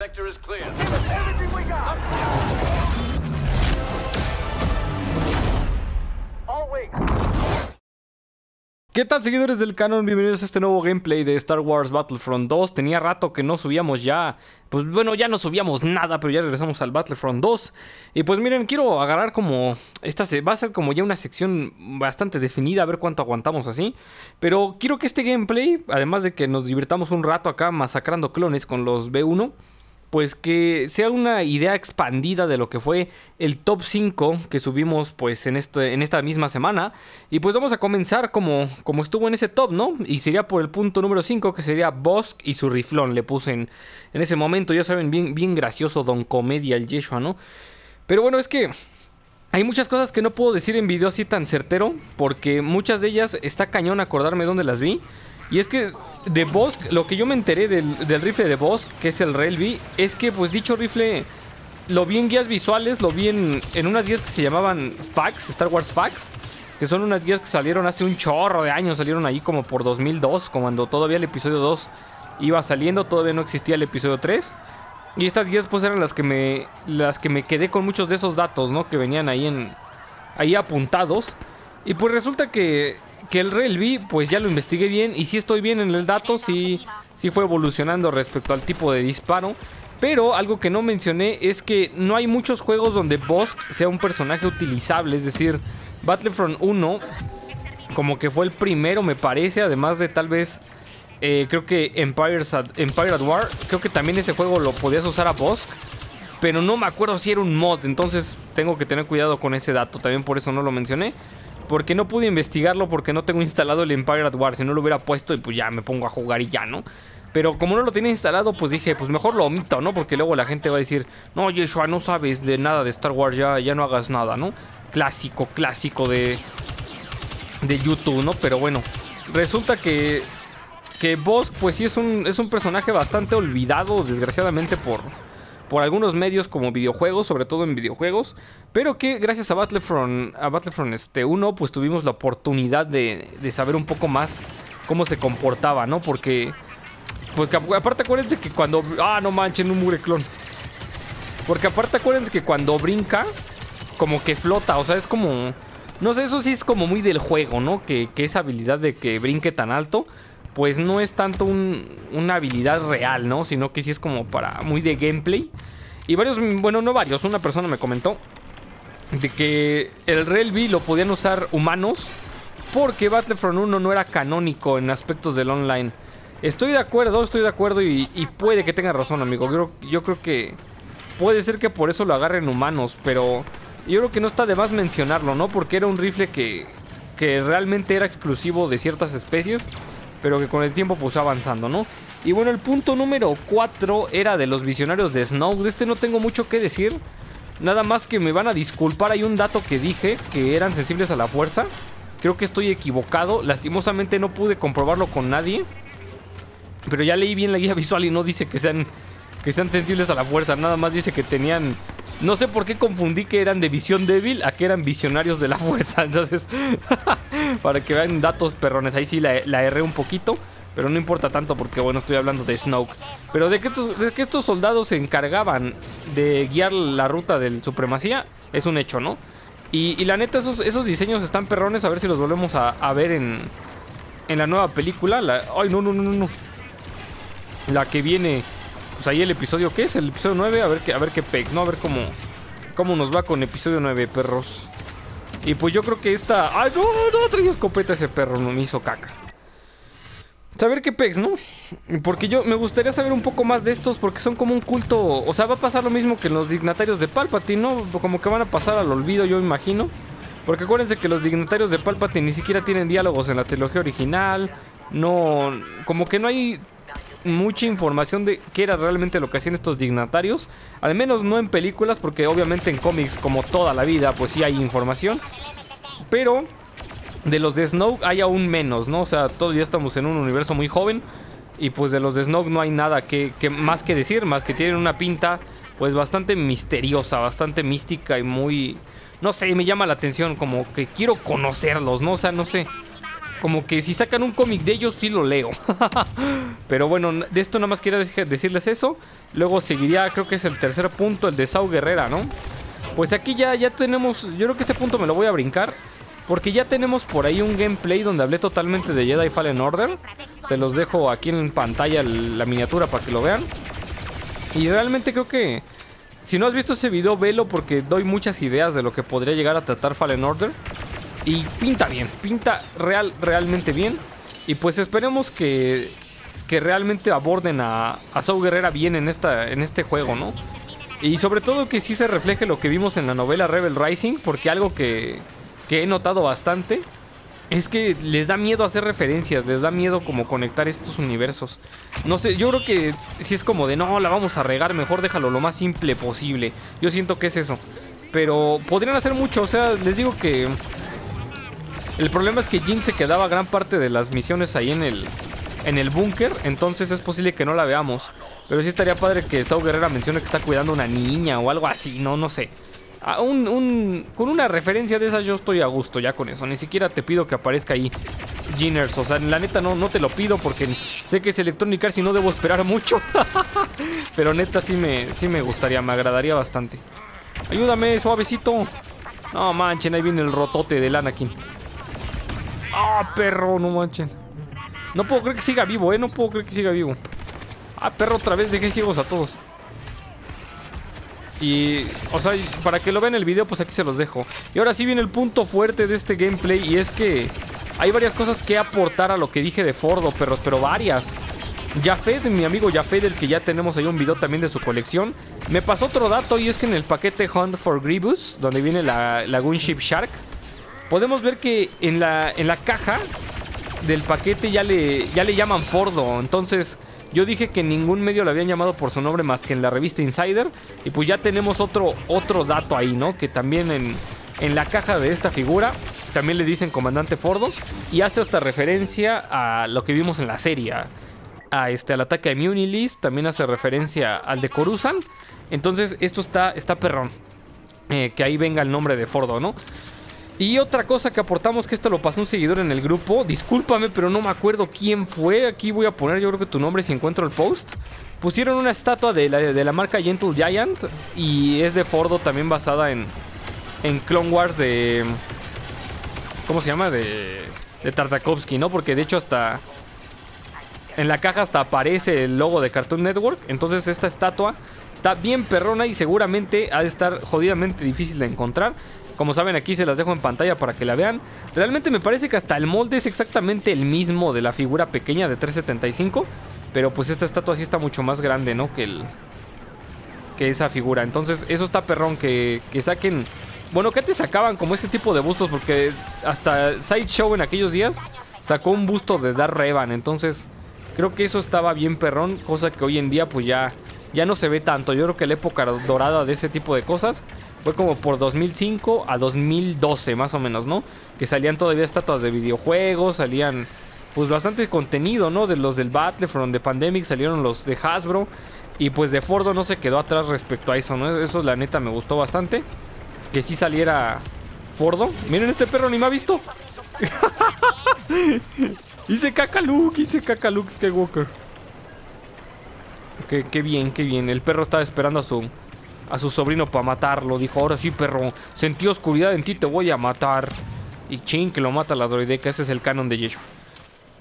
Sector is clear. Everything we got! All wings. ¿Qué tal seguidores del canon? Bienvenidos a este nuevo gameplay de Star Wars Battlefront 2. Tenía rato que no subíamos ya, pues bueno, ya no subíamos nada, pero ya regresamos al Battlefront 2. Y pues miren, quiero agarrar como, esta se, va a ser como ya una sección bastante definida, a ver cuánto aguantamos así. Pero quiero que este gameplay, además de que nos divirtamos un rato acá masacrando clones con los B1, pues que sea una idea expandida de lo que fue el top 5 que subimos pues en, en esta misma semana. Y pues vamos a comenzar como, como estuvo en ese top, ¿no? Y sería por el punto número 5 que sería Bosk y su riflón. Le puse en, en ese momento, ya saben, bien, bien gracioso Don Comedia el Yeshua, ¿no? Pero bueno, es que... Hay muchas cosas que no puedo decir en video así tan certero, porque muchas de ellas está cañón acordarme dónde las vi. Y es que de Bosk, lo que yo me enteré del, del rifle de Bosk, que es el Relby, es que pues dicho rifle lo vi en guías visuales, lo vi en, en unas guías que se llamaban Fax, Star Wars Fax, que son unas guías que salieron hace un chorro de años, salieron ahí como por 2002, cuando todavía el episodio 2 iba saliendo, todavía no existía el episodio 3. Y estas guías pues eran las que me las que me quedé con muchos de esos datos, ¿no? Que venían ahí en ahí apuntados. Y pues resulta que que el Relby, pues ya lo investigué bien y sí estoy bien en el dato, sí, sí fue evolucionando respecto al tipo de disparo. Pero algo que no mencioné es que no hay muchos juegos donde Bosk sea un personaje utilizable, es decir, Battlefront 1 como que fue el primero me parece, además de tal vez eh, creo que Empire's at, Empire at War, creo que también ese juego lo podías usar a Bosk. Pero no me acuerdo si era un mod, entonces tengo que tener cuidado con ese dato, también por eso no lo mencioné. Porque no pude investigarlo porque no tengo instalado el Empire at War. Si no lo hubiera puesto, y pues ya me pongo a jugar y ya, ¿no? Pero como no lo tenía instalado, pues dije, pues mejor lo omito, ¿no? Porque luego la gente va a decir, no, Yeshua, no sabes de nada de Star Wars, ya, ya no hagas nada, ¿no? Clásico, clásico de, de YouTube, ¿no? Pero bueno, resulta que, que Bosk, pues sí es un, es un personaje bastante olvidado, desgraciadamente, por, por algunos medios como videojuegos, sobre todo en videojuegos, pero que gracias a Battlefront, a Battlefront este 1, pues tuvimos la oportunidad de, de saber un poco más cómo se comportaba, ¿no? Porque, porque aparte acuérdense que cuando... Ah, no manchen, un mure clon. Porque aparte acuérdense que cuando brinca, como que flota, o sea, es como... No sé, eso sí es como muy del juego, ¿no? Que, que esa habilidad de que brinque tan alto pues no es tanto un, una habilidad real, ¿no? Sino que sí es como para muy de gameplay. Y varios, bueno, no varios, una persona me comentó de que el Relby lo podían usar humanos porque Battlefront 1 no era canónico en aspectos del online. Estoy de acuerdo, estoy de acuerdo y, y puede que tenga razón, amigo. Yo, yo creo que puede ser que por eso lo agarren humanos, pero yo creo que no está de más mencionarlo, ¿no? Porque era un rifle que, que realmente era exclusivo de ciertas especies pero que con el tiempo pues avanzando, ¿no? Y bueno, el punto número 4 era de los visionarios de Snow. De este no tengo mucho que decir. Nada más que me van a disculpar. Hay un dato que dije que eran sensibles a la fuerza. Creo que estoy equivocado. Lastimosamente no pude comprobarlo con nadie. Pero ya leí bien la guía visual y no dice que sean, que sean sensibles a la fuerza. Nada más dice que tenían... No sé por qué confundí que eran de visión débil a que eran visionarios de la fuerza. Entonces, para que vean datos perrones. Ahí sí la, erré un poquito. Pero no importa tanto porque, bueno, estoy hablando de Snoke. Pero de que estos, de que estos soldados se encargaban de guiar la ruta del supremacía, es un hecho, ¿no? Y, la neta, esos, diseños están perrones. A ver si los volvemos a, ver en, en la nueva película. La, ay, no, no, no, no. La que viene. Pues ahí el episodio, ¿qué es? El episodio 9. A ver qué, a ver qué pex, ¿no? A ver cómo, cómo nos va con episodio 9, perros. Y pues yo creo que esta... ¡Ay, no, no! Traía escopeta ese perro, no me hizo caca. Saber qué pex, ¿no? Porque yo me gustaría saber un poco más de estos porque son como un culto... O sea, va a pasar lo mismo que los dignatarios de Palpatine, ¿no? Como que van a pasar al olvido, yo imagino. Porque acuérdense que los dignatarios de Palpatine ni siquiera tienen diálogos en la trilogía original. No... Como que no hay mucha información de qué era realmente lo que hacían estos dignatarios. Al menos no en películas, porque obviamente en cómics, como toda la vida, pues sí hay información. Pero de los de Snoke hay aún menos, ¿no? O sea, todavía estamos en un universo muy joven. Y pues de los de Snoke no hay nada que más que decir, más que tienen una pinta pues bastante misteriosa, bastante mística y muy... No sé, me llama la atención, como que quiero conocerlos, ¿no? O sea, no sé. Como que si sacan un cómic de ellos, sí lo leo. Pero bueno, de esto nada más quería decirles eso. Luego seguiría, creo que es el tercer punto, el de Sao Guerrera, ¿no? Pues aquí ya, ya tenemos, yo creo que este punto me lo voy a brincar. Porque ya tenemos por ahí un gameplay donde hablé totalmente de Jedi Fallen Order. Se los dejo aquí en pantalla la miniatura para que lo vean. Y realmente creo que... Si no has visto ese video, velo porque doy muchas ideas de lo que podría llegar a tratar Fallen Order. Y pinta bien, pinta real, realmente bien. Y pues esperemos que, que realmente aborden a, a Guerrera bien en, esta, en este juego, ¿no? Y sobre todo que sí se refleje lo que vimos en la novela Rebel Rising, porque algo que, que he notado bastante es que les da miedo hacer referencias, les da miedo como conectar estos universos. No sé, yo creo que si es como de no, la vamos a regar, mejor déjalo lo más simple posible. Yo siento que es eso. Pero podrían hacer mucho, o sea, les digo que el problema es que Jin se quedaba gran parte de las misiones ahí en el en el búnker, entonces es posible que no la veamos. Pero sí estaría padre que Sao Guerrera mencione que está cuidando a una niña o algo así, no, no sé un, con una referencia de esas yo estoy a gusto ya con eso. Ni siquiera te pido que aparezca ahí Giners. O sea, la neta no, no te lo pido porque sé que es Electronic Arts y no debo esperar mucho. Pero neta sí me, sí me gustaría, me agradaría bastante. Ayúdame, suavecito. No manchen, ahí viene el rotote del Anakin. Ah, perro, no manchen. No puedo creer que siga vivo, eh. No puedo creer que siga vivo. Ah, perro, otra vez dejé ciegos a todos. Y, o sea, para que lo vean el video, pues aquí se los dejo. Y ahora sí viene el punto fuerte de este gameplay y es que hay varias cosas que aportar a lo que dije de Fordo, perros, pero varias. Jafed, mi amigo Jafed, del que ya tenemos ahí un video también de su colección, me pasó otro dato y es que en el paquete Hunt for Grievous, donde viene la, la Gunship Shark, podemos ver que en la, en la caja del paquete ya le, ya le llaman Fordo. Entonces, yo dije que ningún medio le habían llamado por su nombre más que en la revista Insider. Y pues ya tenemos otro, otro dato ahí, ¿no? Que también en, en la caja de esta figura también le dicen Comandante Fordo. Y hace hasta referencia a lo que vimos en la serie. A, este, al ataque de Munilis. También hace referencia al de Coruscant. Entonces esto está, está perrón. Eh, que ahí venga el nombre de Fordo, ¿no? Y otra cosa que aportamos, que esto lo pasó un seguidor en el grupo. Discúlpame, pero no me acuerdo quién fue. Aquí voy a poner yo creo que tu nombre si encuentro el post. Pusieron una estatua de la, marca Gentle Giant. Y es de Fordo también basada en, en Clone Wars de... ¿Cómo se llama? De, de Tartakovsky, ¿no? Porque de hecho hasta... En la caja hasta aparece el logo de Cartoon Network. Entonces esta estatua está bien perrona y seguramente ha de estar jodidamente difícil de encontrar. Como saben aquí se las dejo en pantalla para que la vean. Realmente me parece que hasta el molde es exactamente el mismo de la figura pequeña de 375. Pero pues esta estatua sí está mucho más grande, ¿no? Que el... Que esa figura. Entonces eso está perrón que, que saquen... Bueno, que te sacaban como este tipo de bustos porque hasta Sideshow en aquellos días sacó un busto de Dar Revan. Entonces creo que eso estaba bien perrón. Cosa que hoy en día pues ya, ya no se ve tanto. Yo creo que la época dorada de ese tipo de cosas fue como por 2005 a 2012 más o menos, ¿no? Que salían todavía estatuas de videojuegos, salían pues bastante contenido, ¿no? De los del Battlefront, de Pandemic, salieron los de Hasbro. Y pues de Fordo no se quedó atrás respecto a eso, ¿no? Eso la neta me gustó bastante. Que sí saliera Fordo. Miren este perro, ni me ha visto. hice caca Luke, hice caca Luke Skywalker. Qué, qué bien, qué bien. El perro estaba esperando a su a su sobrino para matarlo. Dijo, ahora sí, perro, sentí oscuridad en ti, te voy a matar. Y ching, que lo mata la droideca. Ese es el canon de Yeshua.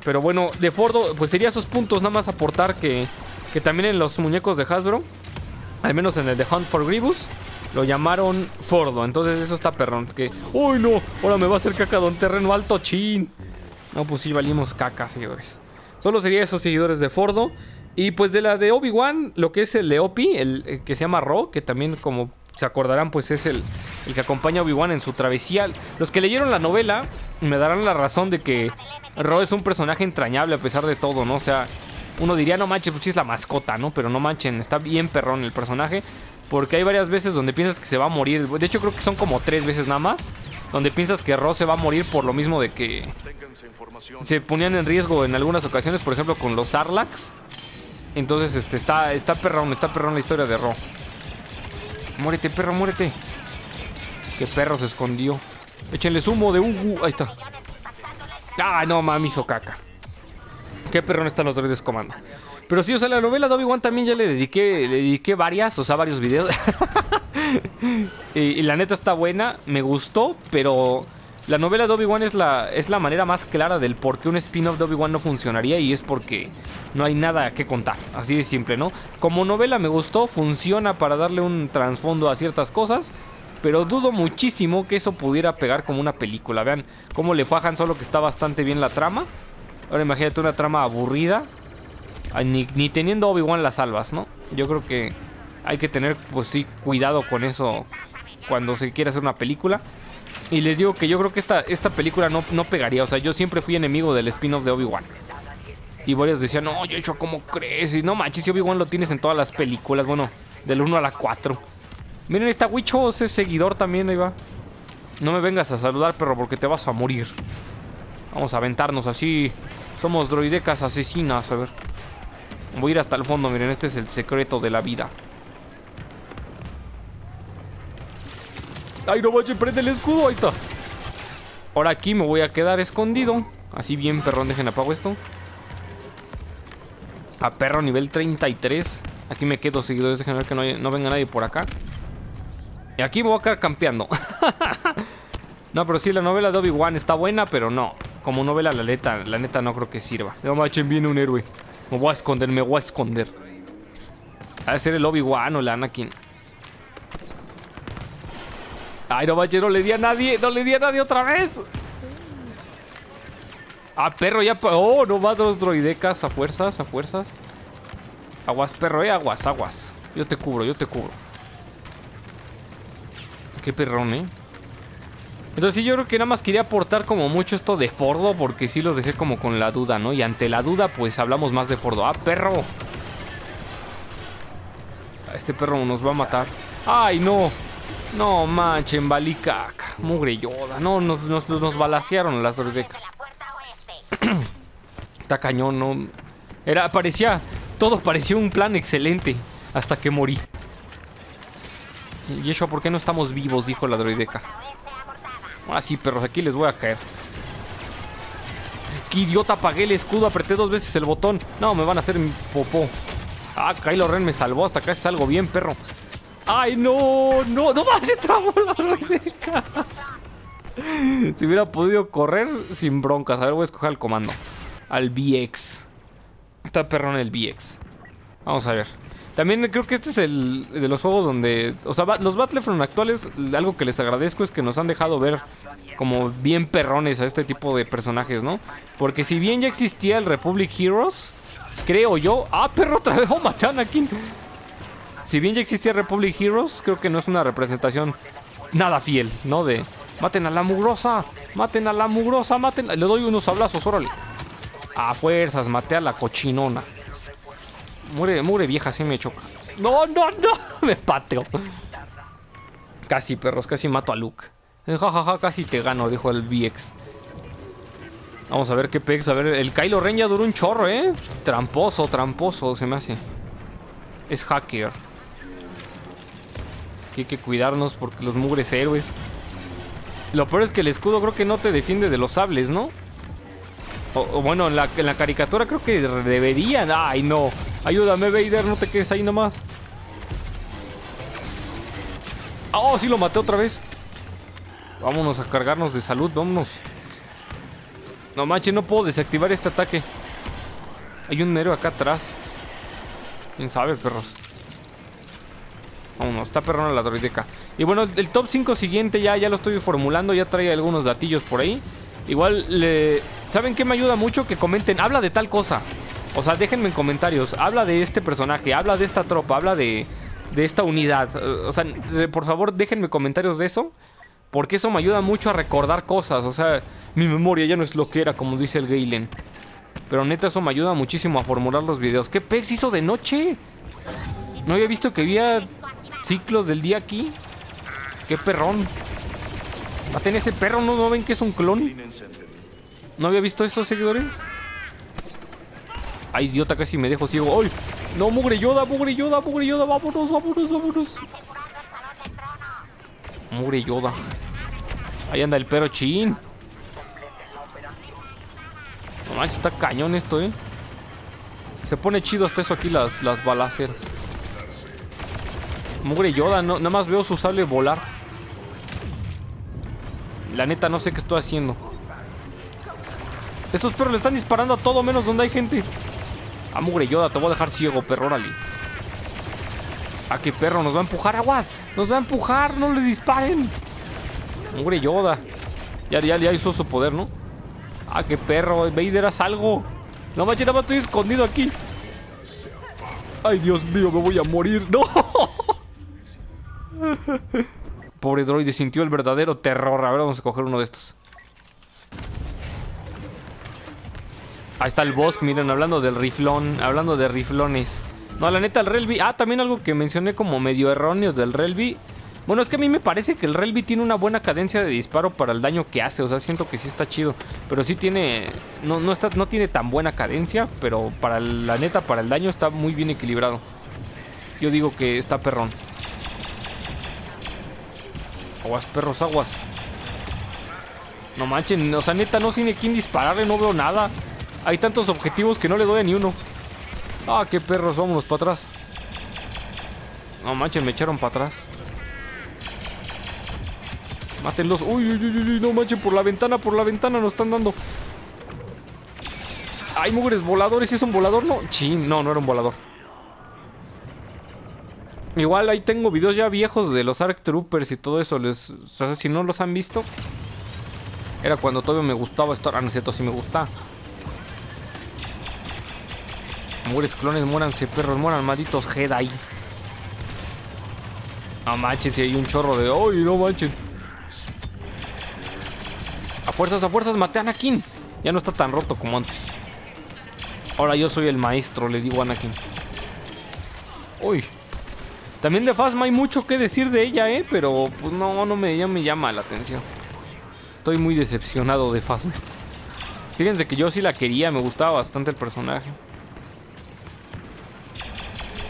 Pero bueno, de Fordo, pues sería esos puntos nada más aportar que, que también en los muñecos de Hasbro, al menos en el de Hunt for Grievous, lo llamaron Fordo. Entonces eso está perrón. Que, uy no, ahora me va a hacer caca don terreno alto, chin. No, pues sí, valimos caca, seguidores. Solo sería esos seguidores de Fordo. Y pues de la de Obi-Wan, lo que es el Leopi, el, que se llama Ro, que también como se acordarán, pues es el, el que acompaña a Obi-Wan en su travesía. Los que leyeron la novela me darán la razón de que Ro es un personaje entrañable a pesar de todo, ¿no? O sea, uno diría, no manches, pues sí es la mascota, ¿no? Pero no manchen, está bien perrón el personaje. Porque hay varias veces donde piensas que se va a morir. De hecho, creo que son como tres veces nada más. Donde piensas que Ro se va a morir por lo mismo de que se ponían en riesgo en algunas ocasiones, por ejemplo, con los Sarlacc. Entonces, este, está, está perrón, está perrón la historia de Ro. Muérete, perro, muérete. Qué perro se escondió. Échenle humo de Ugu. Ahí está. Ah, no, mami, hizo caca. Qué perrón están los droides comando. Pero sí, o sea, la novela de Obi-Wan también ya le dediqué, le dediqué varias, o sea, varios videos. y, y la neta está buena, me gustó, pero la novela de Obi-Wan es la, es la manera más clara del por qué un spin-off de Obi-Wan no funcionaría y es porque no hay nada que contar, así de simple, ¿no? Como novela me gustó, funciona para darle un trasfondo a ciertas cosas, pero dudo muchísimo que eso pudiera pegar como una película. Vean cómo le fue a Han Solo que está bastante bien la trama. Ahora imagínate una trama aburrida, ni, ni teniendo Obi-Wan las salvas, ¿no? Yo creo que hay que tener, pues sí, cuidado con eso cuando se quiere hacer una película. Y les digo que yo creo que esta, esta película no, no pegaría. O sea, yo siempre fui enemigo del spin-off de Obi-Wan. Y varios decían, no, hecho ¿cómo crees? Y no manches, si Obi-Wan lo tienes en todas las películas. Bueno, del 1 a la 4. Miren, esta Wicho es seguidor también, ahí va. No me vengas a saludar, perro, porque te vas a morir. Vamos a aventarnos así. Somos droidecas asesinas, a ver. Voy a ir hasta el fondo, miren, este es el secreto de la vida. Ay, no manches, prende el escudo, ahí está. Ahora aquí me voy a quedar escondido. Así bien, perrón, dejen apago esto. A perro nivel 33. Aquí me quedo, seguidores, dejen ver que no, no venga nadie por acá. Y aquí me voy a quedar campeando. no, pero sí, la novela de Obi-Wan está buena, pero no. Como novela, la neta, la neta no creo que sirva. No manchen, viene un héroe. Me voy a esconder, me voy a esconder. Ha de ser el Obi-Wan o el Anakin. Ay, no manches, no le di a nadie, no le di a nadie otra vez. Ah, perro, ya. Oh, no más dos droidecas a fuerzas, a fuerzas. Aguas, perro, eh, aguas, aguas. Yo te cubro, yo te cubro. Qué perrón, eh. Entonces sí, yo creo que nada más quería aportar como mucho esto de Fordo, porque sí los dejé como con la duda, ¿no? Y ante la duda, pues hablamos más de Fordo. ¡Ah, perro! Este perro nos va a matar. ¡Ay, no! No manchen, balicaca. Mugre Yoda. No, nos, nos, nos balacearon las droidecas. Está cañón, ¿no? Era, parecía... Todo parecía un plan excelente. Hasta que morí. Y eso, ¿por qué no estamos vivos? Dijo la droideca. Ah, sí, perros, aquí les voy a caer. Qué idiota, apagué el escudo, apreté dos veces el botón. No, me van a hacer mi popó. Ah, Kylo Ren me salvó, hasta acá salgo bien, perro. ¡Ay, no! ¡No! ¡No más! ¡Se trabó la droideca! Si hubiera podido correr sin broncas. A ver, voy a escoger el comando. Al BX. Está perrón el BX. Vamos a ver. También creo que este es el de los juegos donde... O sea, los Battlefront actuales, algo que les agradezco es que nos han dejado ver como bien perrones a este tipo de personajes, ¿no? Porque si bien ya existía el Republic Heroes, creo yo... ¡Ah, perro! Otra vez! ¡Oh! Si bien ya existía Republic Heroes, creo que no es una representación nada fiel, ¿no? De... ¡Maten a la mugrosa! ¡Maten a la mugrosa! ¡Maten! Le doy unos abrazos, órale. A fuerzas, maté a la cochinona. Muere, muere vieja, sí me choca. No, no, no. Me pateo. Casi, perros, casi mato a Luke. Eh, Ja, ja, ja, casi te gano, dijo el VX. Vamos a ver qué pex. A ver, el Kylo Ren ya duró un chorro, ¿eh? Tramposo, tramposo, se me hace. Es hacker. Aquí hay que cuidarnos porque los mugres héroes. Lo peor es que el escudo creo que no te defiende de los sables, ¿no? O, bueno, en la, en la caricatura creo que deberían. Ay, no. Ayúdame, Vader, no te quedes ahí nomás. Oh, sí lo maté otra vez. Vámonos a cargarnos de salud, vámonos. No manches, no puedo desactivar este ataque. Hay un héroe acá atrás. ¿Quién sabe, perros? Vámonos, está perrona la droideca. Y bueno, el top 5 siguiente ya, ya lo estoy formulando, ya trae algunos datillos por ahí. Igual, le... ¿saben qué me ayuda mucho? Que comenten, habla de tal cosa. O sea, déjenme en comentarios, habla de este personaje, habla de esta tropa, habla de, de esta unidad. O sea, por favor, déjenme comentarios de eso. Porque eso me ayuda mucho a recordar cosas. O sea, mi memoria ya no es lo que era, como dice el Galen. Pero neta, eso me ayuda muchísimo a formular los videos. ¿Qué pex hizo de noche? No había visto que había ciclos del día aquí. Qué perrón. Maten ese perro, ¿no, ¿no ven que es un clon? ¿No había visto eso, seguidores? Ay, idiota, casi me dejo ciego. No, mugre Yoda, mugre Yoda, mugre Yoda. Vámonos, vámonos, vámonos. Mugre Yoda. Ahí anda el perro chin. No manches, está cañón esto, eh. Se pone chido hasta eso aquí las, las balaceras. Mugre Yoda, no, nada más veo su sable volar. La neta no sé qué estoy haciendo. Estos perros le están disparando a todo menos donde hay gente. A mugre Yoda, te voy a dejar ciego, perro, órale. A qué perro, nos va a empujar, aguas. Nos va a empujar, no le disparen. Mugre Yoda. Ya, ya, ya hizo su poder, ¿no? Ah, qué perro, Vader, haz algo. No manches, nada más estoy escondido aquí. Ay, Dios mío, me voy a morir. ¡No! Pobre droide sintió el verdadero terror. A ver, vamos a coger uno de estos. Ahí está el bosque, miren, hablando del riflón, hablando de riflones. No, la neta, el Relby... Ah, también algo que mencioné como medio erróneo del Relby. Bueno, es que a mí me parece que el Relby tiene una buena cadencia de disparo para el daño que hace. O sea, siento que sí está chido. Pero sí tiene... No, no, está, no tiene tan buena cadencia, pero para la neta, para el daño está muy bien equilibrado. Yo digo que está perrón. Aguas, perros, aguas. No manchen, o sea, neta, no tiene quien dispararle, no veo nada. Hay tantos objetivos que no le doy a ni uno. Ah, qué perros, vámonos para atrás. No manchen, me echaron para atrás. Mátenlos. Uy, uy, uy, uy, no manchen, por la ventana, por la ventana nos están dando. Ay, mugres voladores, ¿es un volador? No, chin, no, no era un volador. Igual ahí tengo videos ya viejos de los ARC Troopers y todo eso. Les, si no los han visto, era cuando todavía me gustaba estar. Ah, no es cierto, sí me gusta. Mueres clones, muéranse, perros, mueran, malditos Jedi. No manches, si hay un chorro de. ¡Ay, no manches! A fuerzas, a fuerzas, maté a Anakin. Ya no está tan roto como antes. Ahora yo soy el maestro, le digo a Anakin. Uy. También de Phasma hay mucho que decir de ella, ¿eh? Pero pues no, no me, ya me llama la atención. Estoy muy decepcionado de Phasma. Fíjense que yo sí la quería, me gustaba bastante el personaje.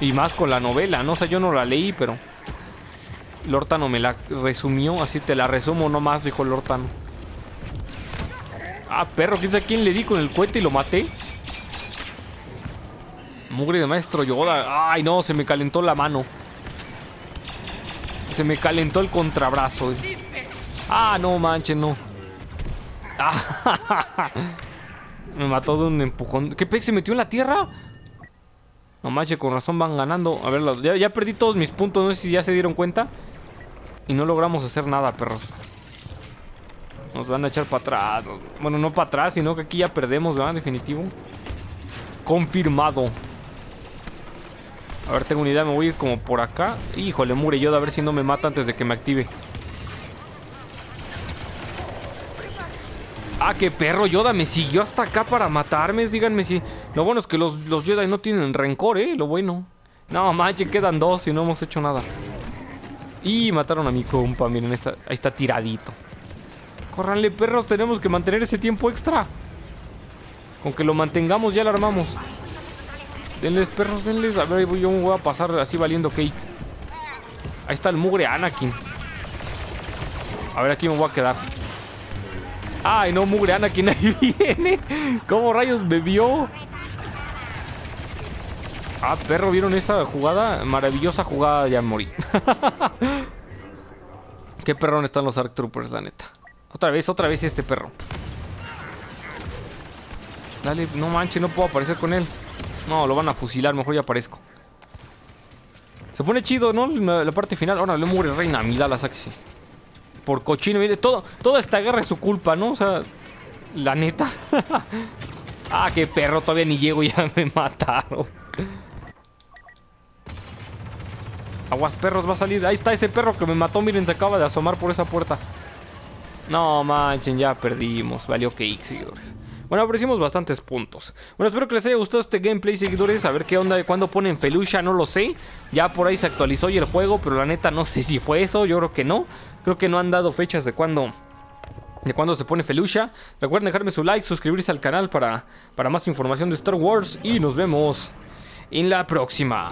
Y más con la novela, ¿no? O sea, yo no la leí, pero... Lortano me la resumió, así te la resumo nomás, dijo Lortano. Ah, perro, quién sabe quién le di con el cohete y lo maté. Mugre de maestro Yoda. Ay, no, se me calentó la mano. Se me calentó el contrabrazo. eh. Ah, no manches, no. Me mató de un empujón. ¿Qué pez se metió en la tierra? No manches, con razón van ganando. A ver, ya perdí todos mis puntos. No sé si ya se dieron cuenta. Y no logramos hacer nada, perros. Nos van a echar para atrás. Bueno, no para atrás, sino que aquí ya perdemos, ¿verdad? Definitivo. Confirmado. A ver, tengo una idea, me voy a ir como por acá. Híjole, mure yo a ver si no me mata antes de que me active. Ah, qué perro, Yoda me siguió hasta acá para matarme. Díganme si. Lo bueno es que los, los Jedi no tienen rencor, eh. Lo bueno. No, manche, quedan dos y no hemos hecho nada. Y mataron a mi compa, miren, esta- ahí está tiradito. Córranle, perros, tenemos que mantener ese tiempo extra. Con que lo mantengamos, ya lo armamos. Denles, perros, denles. A ver, yo me voy a pasar así valiendo cake. Ahí está el mugre Anakin. A ver, aquí me voy a quedar. Ay, no, mugre Anakin, ahí viene. ¿Cómo rayos me vio? Ah, perro, ¿vieron esa jugada? Maravillosa jugada, ya morí. Qué perrón están los Arc Troopers, la neta. Otra vez, otra vez este perro. Dale, no manches, no puedo aparecer con él. No, lo van a fusilar, mejor ya aparezco. Se pone chido, ¿no? La, parte final. Ahora le mugre reina, Amidala, sáquese. Por cochino, mire, todo, toda esta guerra es su culpa, ¿no? O sea, la neta. ah, qué perro, todavía ni llego ya me mataron. Aguas perros va a salir. Ahí está ese perro que me mató. Miren, se acaba de asomar por esa puerta. No manchen, ya perdimos. Valió que seguidores. Bueno, apreciamos bastantes puntos. Bueno, espero que les haya gustado este gameplay, seguidores. A ver qué onda, cuándo ponen Felucia, no lo sé. Ya por ahí se actualizó y el juego, pero la neta no sé si fue eso. Yo creo que no. Creo que no han dado fechas de cuándo de cuándo se pone Felucia. Recuerden dejarme su like, suscribirse al canal para, para más información de Star Wars y nos vemos en la próxima.